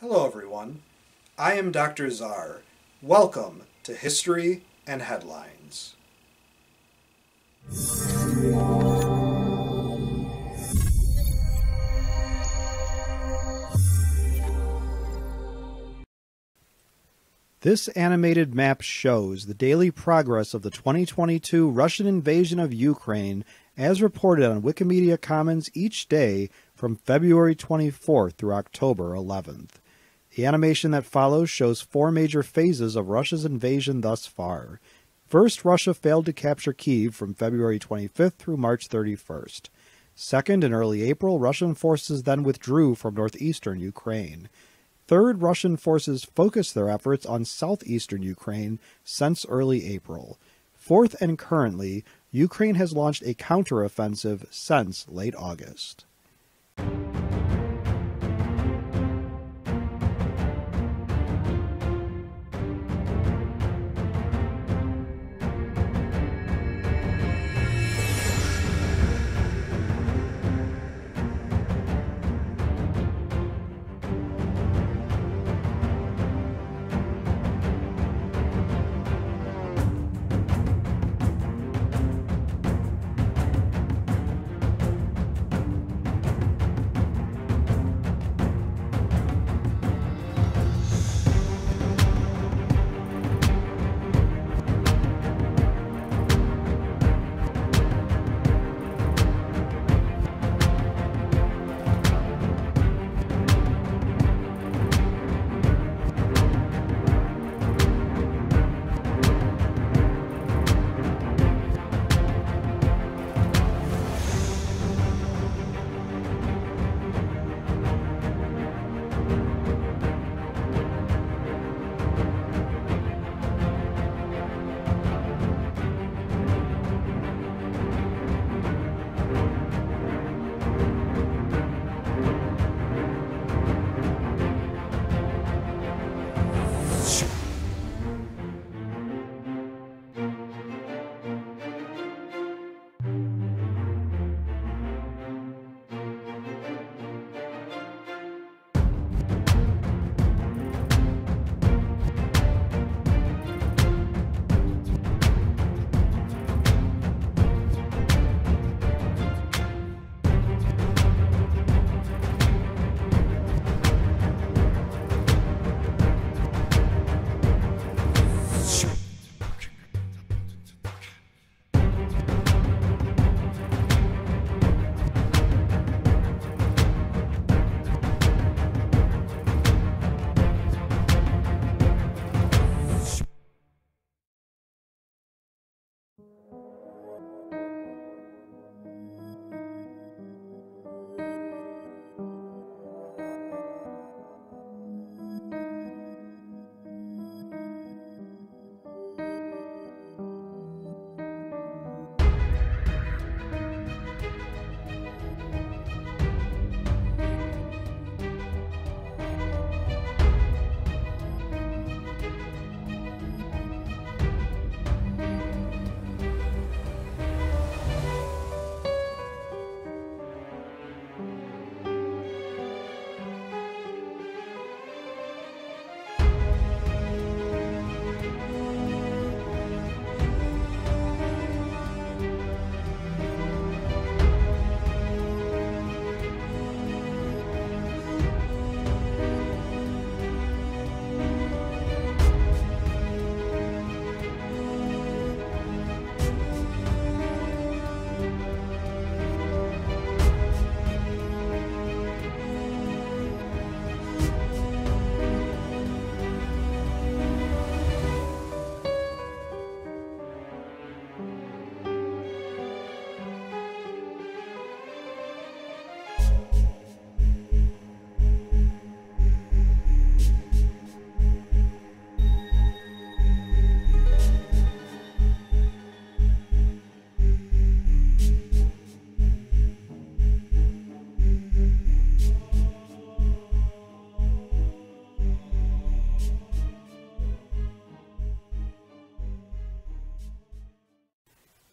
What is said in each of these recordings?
Hello, everyone. I am Dr. Zar. Welcome to History and Headlines. This animated map shows the daily progress of the 2022 Russian invasion of Ukraine as reported on Wikimedia Commons each day from February 24th through October 11th. The animation that follows shows four major phases of Russia's invasion thus far. First, Russia failed to capture Kiev from February 25th through March 31st. Second, in early April, Russian forces then withdrew from northeastern Ukraine. Third, Russian forces focused their efforts on southeastern Ukraine since early April. Fourth, and currently, Ukraine has launched a counteroffensive since late August.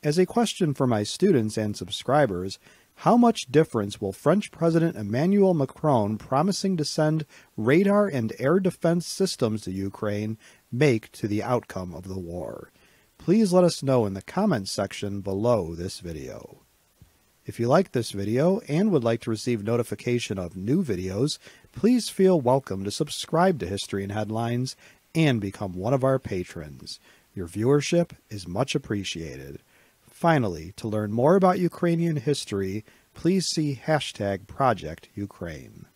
As a question for my students and subscribers, How much difference will French President Emmanuel Macron promising to send radar and air defense systems to Ukraine make to the outcome of the war? Please let us know in the comments section below this video. If you like this video and would like to receive notification of new videos, please feel welcome to subscribe to History and Headlines and become one of our patrons. Your viewership is much appreciated. Finally, to learn more about Ukrainian history, please see hashtag Project Ukraine.